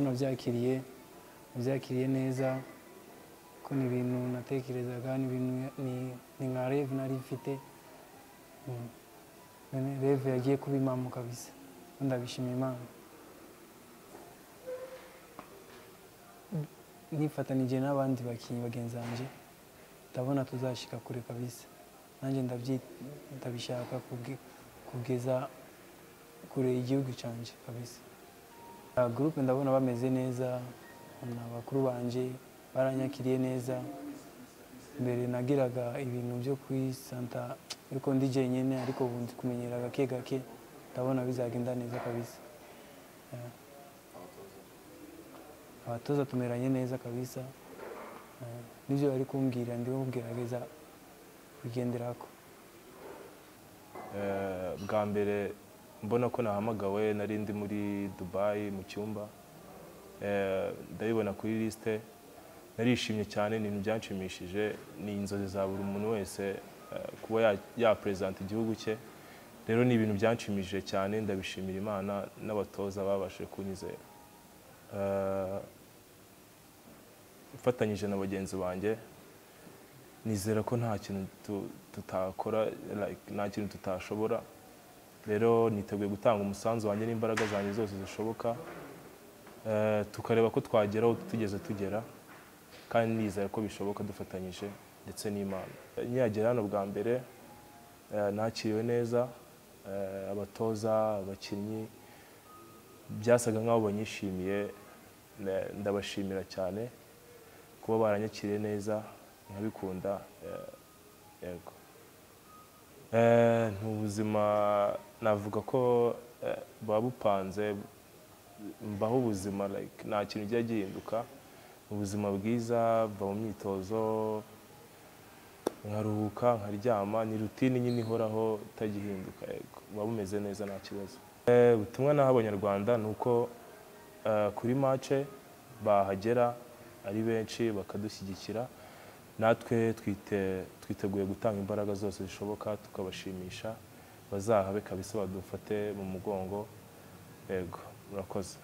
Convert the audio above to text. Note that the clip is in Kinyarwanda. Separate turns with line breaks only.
nabyakiriye nabyakiriye neza ko ni ibintu natekerezaga ni ibintu ni- nka reve nari mfite Mm. reve yagiye kuba impamo kabisa ndabishima imana nifatanije n'abandi bakinnyi bagenzi banjye ndabona tuzashyika kure kabisa nanjye ndabishaka kugeza kure igihugu cyanjye kabisa gurupe ndabona bameze neza ni abakuru banjye baranyakiriye neza. Mbere nagiraga ibintu byo kwisanta ariko ndi jyenyine ariko ubu ndi kumenyera gake gake ndabona bizagenda neza kabisa. Yeah. abatoza tumeranye neza kabisa. Eh, n'ibyo bari kumbwira ndimo kugerageza kugenderako
Eh, bwa mbere mbona ko nahamagawe nari ndi muri dubayi mu cyumba Eh, ndabibona kuri lisite narishimye cyane ni byanshimishije ni inzozi za buri muntu wese eh, kuba ya- yaperezanta igihugu cye. Rero ni ibintu byanshimishije cyane ndabishimira imana n'abatoza babashije kunyizera. Eh, mfatanyije na bagenzi banjye nizera ko nta kintu tu- tutakora nta kintu tutashobora. Rero niteguye gutanga umusanzu wanjye n'imbaraga zanjye zose zishoboka Eh, tukareba ko twagera aho tugeze tugera kandi nizera ko bishoboka dufatanyije ndetse n'imana. Nkihagera hano bwa mbere eh, nakiriwe neza eh, abatoza abakinnyi byasaga nk'aho banyishimiye ndabashimira cyane kuba baranyakiriye neza nkabikunda yego. Ni ubuzima navuga ko eh, buba bupanze mbaho ubuzima nta kintu kijya gihinduka. Ubuzima bwiza mva mu myitozo nkaruhuka nkaryama ni rutine nyine ihoraho itagihinduka buba bumeze neza nta kibazo. Eh, ubutumwa naha abanyarwanda ni uko eh, kuri mace bahagera ari benshi bakadushyigikira. Natwe twite- twiteguye gutanga imbaraga zose zishoboka tukabashimisha bazahabe kabisa badufate mu mugongo. Yego murakoze.